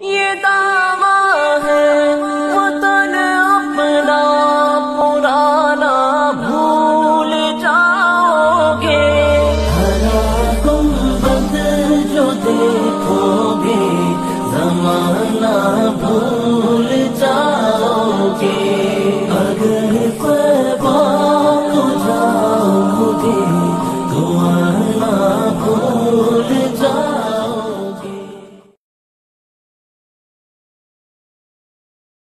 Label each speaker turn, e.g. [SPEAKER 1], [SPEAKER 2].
[SPEAKER 1] 也大。